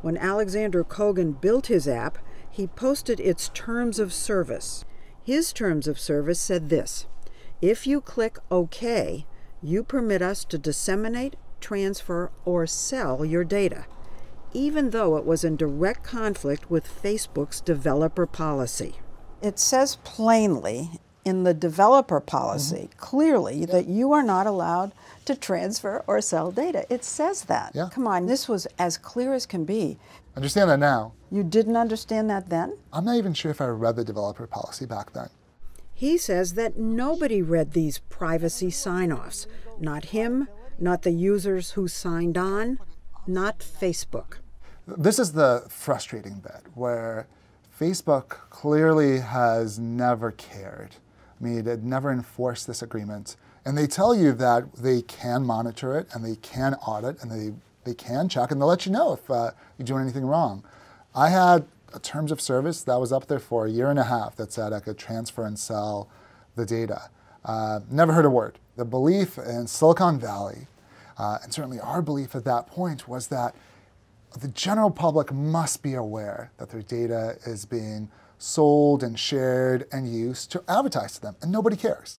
When Alexander Kogan built his app, he posted its terms of service. His terms of service said this If you click OK, you permit us to disseminate, transfer, or sell your data, even though it was in direct conflict with Facebook's developer policy. It says plainly in the developer policy mm-hmm. clearly yeah. that you are not allowed to transfer or sell data. It says that. Yeah. Come on, this was as clear as can be. Understand that now. You didn't understand that then? I'm not even sure if I read the developer policy back then. He says that nobody read these privacy sign offs. Not him, not the users who signed on, not Facebook. This is the frustrating bit where Facebook clearly has never cared Mean, it never enforced this agreement. And they tell you that they can monitor it and they can audit and they, they can check and they'll let you know if uh, you're doing anything wrong. I had a terms of service that was up there for a year and a half that said I could transfer and sell the data. Uh, never heard a word. The belief in Silicon Valley, uh, and certainly our belief at that point, was that the general public must be aware that their data is being sold and shared and used to advertise to them, and nobody cares.